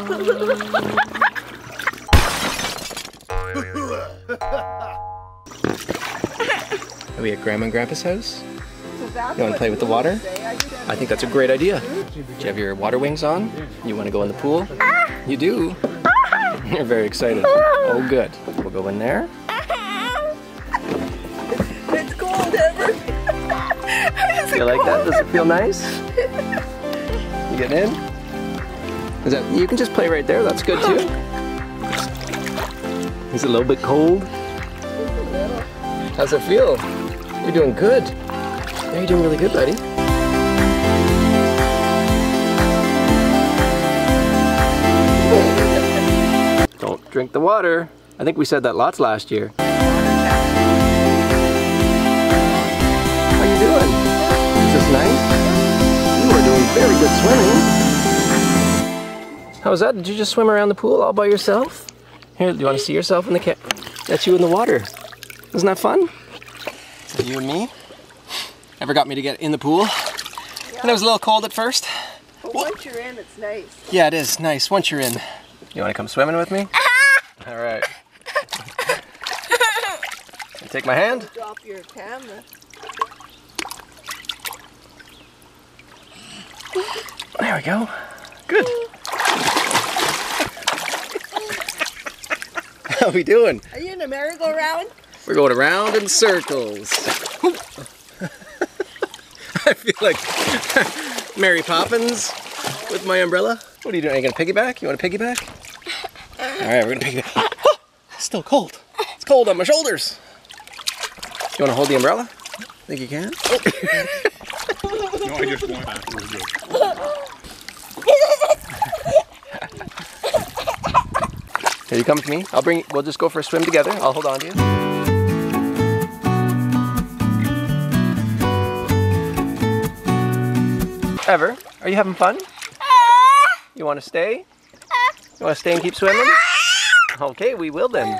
Are we at Grandma and Grandpa's house? You want to play with the water? I think that's a great idea. Do you have your water wings on? You want to go in the pool? You do? You're very excited. Oh, good. We'll go in there. It's cold, Ever. You like that? Does it feel nice? You getting in? Is that, you can just play right there. That's good too. Is it a little bit cold? How's it feel? You're doing good. Yeah, you're doing really good, buddy. Don't drink the water. I think we said that lots last year. How you doing? Is this nice? You are doing very good swimming. How was that? Did you just swim around the pool all by yourself? Here, do you want to see yourself in the cat? That's you in the water. Isn't that fun? So you and me? Ever got me to get in the pool? Yeah. And it was a little cold at first. But once you're in, it's nice. Yeah, it is nice once you're in. You want to come swimming with me? Ah! All right. Take my hand. Drop your camera. There we go. Good. How we doing? Are you in a merry-go-round? We're going around in circles. I feel like Mary Poppins with my umbrella. What are you doing? Are you gonna piggyback? You want to piggyback? All right, we're gonna piggyback. It's still cold. It's cold on my shoulders. You want to hold the umbrella? Think you can? No, I just want that. We're good. Here you come with me. I'll bring. We'll just go for a swim together. I'll hold on to you. Ever? Are you having fun? Uh. You want to stay? Uh. You want to stay and keep swimming? Uh. Okay, we will then.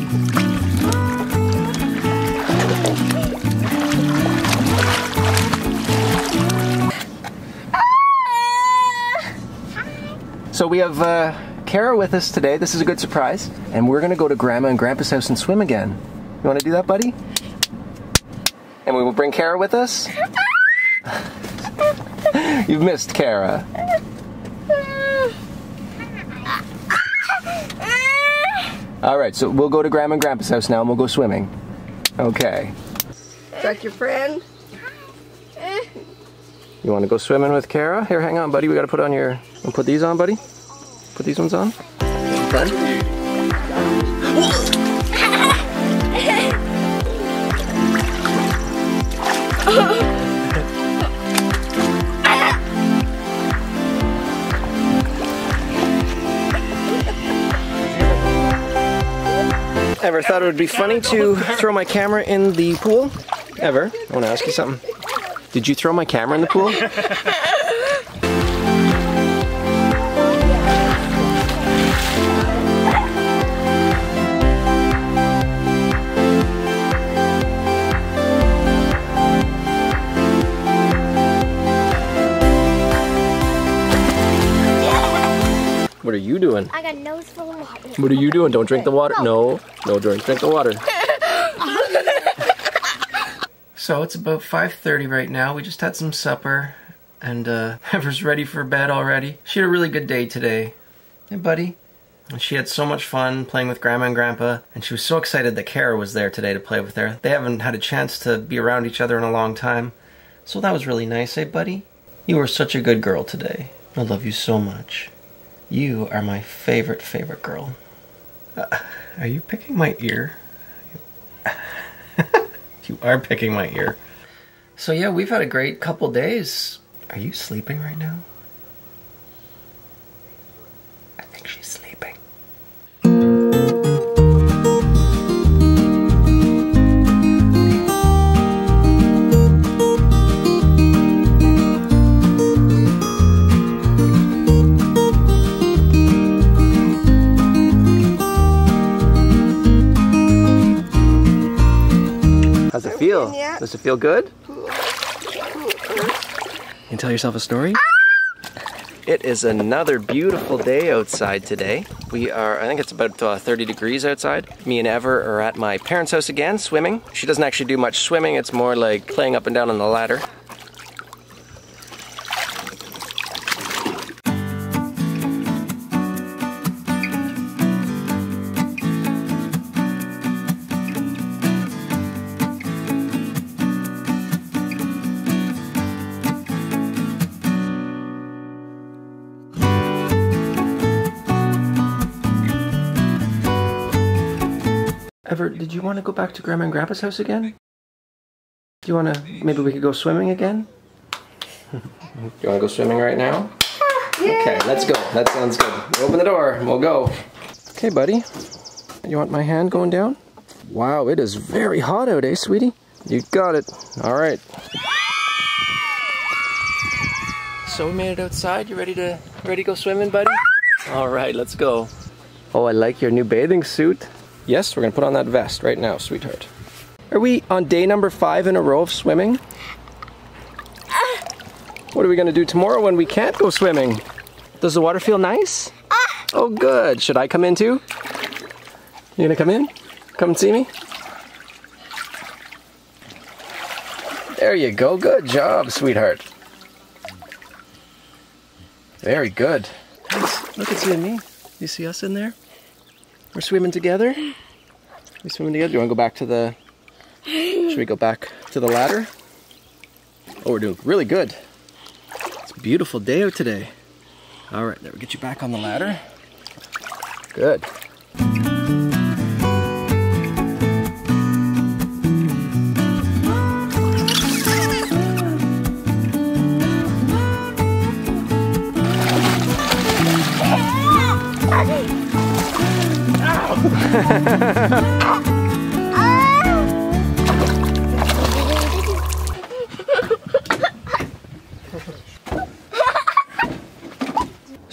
we have uh, Kara with us today. This is a good surprise. And we're going to go to Grandma and Grandpa's house and swim again. You want to do that, buddy? And we will bring Kara with us? You've missed Kara. All right, so we'll go to Grandma and Grandpa's house now and we'll go swimming. Okay. Is that your friend? You want to go swimming with Kara? Here, hang on, buddy. We got to put on your. Put these on, buddy. Put these ones on. Fun? Ever thought it would be funny to throw my camera in the pool? Ever? I want to ask you something. Did you throw my camera in the pool? doing? I got a nose full of water. What are you doing? Don't drink the water. No, no, drink, drink the water. so it's about 5.30 right now. We just had some supper and uh, Ever's ready for bed already. She had a really good day today. Hey, buddy. And she had so much fun playing with Grandma and Grandpa, and she was so excited that Kara was there today to play with her. They haven't had a chance to be around each other in a long time, so that was really nice, eh, buddy? You were such a good girl today. I love you so much. You are my favorite, favorite girl. Uh, are you picking my ear? you are picking my ear. So yeah, we've had a great couple days. Are you sleeping right now? How's it feel? feel? in yet? Does it feel good? Pool. Pool. You can tell yourself a story? It is another beautiful day outside today. We are, I think it's about uh, 30 degrees outside. Me and Ever are at my parents' house again, swimming. She doesn't actually do much swimming, it's more like playing up and down on the ladder. Ever, did you want to go back to Grandma and Grandpa's house again? Do you want to, maybe we could go swimming again? Do you want to go swimming right now? Okay, let's go. That sounds good. Open the door we'll go. Okay, buddy. You want my hand going down? Wow, it is very hot out, eh, sweetie? You got it. All right. So we made it outside. You ready to ready to go swimming, buddy? All right, let's go. Oh, I like your new bathing suit. Yes, we're gonna put on that vest right now, sweetheart. Are we on day number five in a row of swimming? What are we gonna do tomorrow when we can't go swimming? Does the water feel nice? Oh, good. Should I come in too? You gonna come in? Come and see me? There you go. Good job, sweetheart. Very good. Look at you and me. You see us in there? We're swimming together. We swimming together. Do you want to go back to the? Should we go back to the ladder? Oh, we're doing really good. It's a beautiful day out today. All right, there. We get you back on the ladder. Good.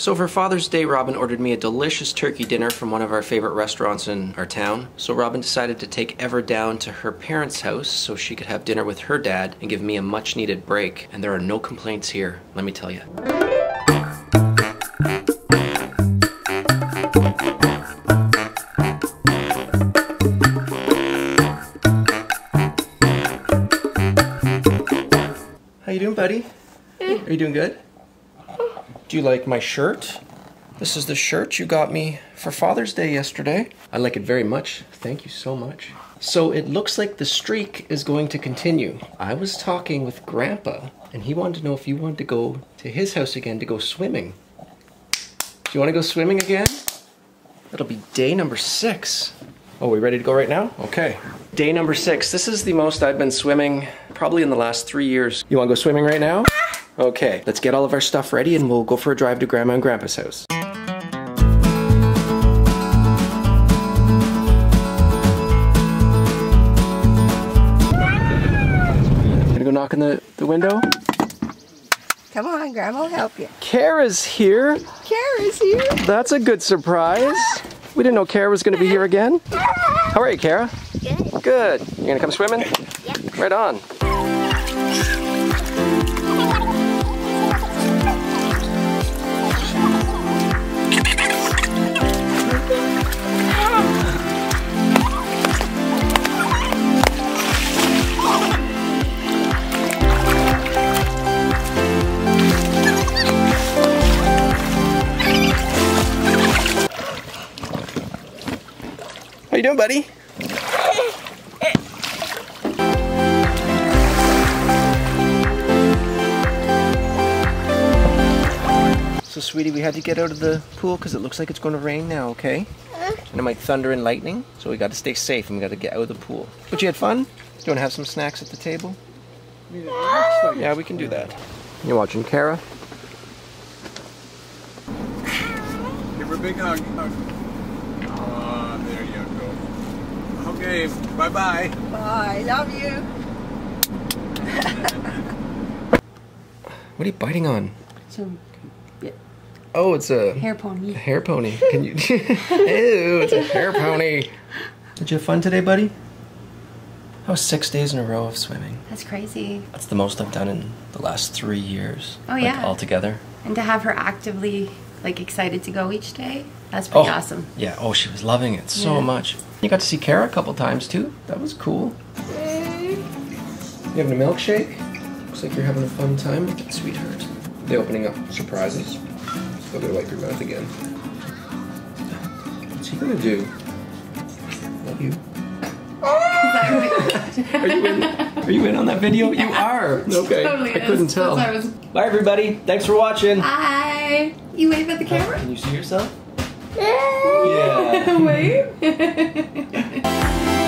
So for Father's Day, Robin ordered me a delicious turkey dinner from one of our favorite restaurants in our town. So Robin decided to take Ever down to her parents' house so she could have dinner with her dad and give me a much needed break. And there are no complaints here, let me tell you. How you doing, buddy? Eh. Are you doing good? Do you like my shirt? This is the shirt you got me for Father's Day yesterday. I like it very much. Thank you so much. So it looks like the streak is going to continue. I was talking with Grandpa, and he wanted to know if you wanted to go to his house again to go swimming. Do you want to go swimming again? That'll be day number six. Oh, we ready to go right now? Okay. Day number six. This is the most I've been swimming probably in the last three years. You want to go swimming right now? Okay, let's get all of our stuff ready and we'll go for a drive to Grandma and Grandpa's house. Gonna go knock on the, the window? Come on, Grandma will help you. Kara's here. Kara's here. That's a good surprise. We didn't know Kara was gonna be here again. How are you, Kara? Good. Good. You gonna come swimming? Yep. Right on. You doing, buddy? So, sweetie, we had to get out of the pool because it looks like it's going to rain now, okay? And it might thunder and lightning, so we got to stay safe and we got to get out of the pool. But you had fun? Do you want to have some snacks at the table? Yeah, we can do that. You're watching Kara? Give her a big hug. hug. Oh, there you go. Okay, bye bye. Bye. Love you. What are you biting on? Some Oh, it's a hair pony. A hair pony. Can you? Ew, it's a hair pony. Did you have fun today, buddy? How That was six days in a row of swimming. That's crazy. That's the most I've done in the last three years. Oh, like, yeah. all together. And to have her actively like excited to go each day, that's pretty Oh. awesome. Yeah. Oh, she was loving it so Yeah. much. You got to see Kara a couple times too. That was cool. You having a milkshake? Looks like you're having a fun time with it, sweetheart. They opening up surprises. Still gonna wipe your mouth again. What's he gonna do? Love you. Are you in? Are you in on that video? You are. Okay. Totally I couldn't is. tell. I was- Bye, everybody. Thanks for watching. Hi. You wave at the camera? Can you see yourself? Yeah. Wave.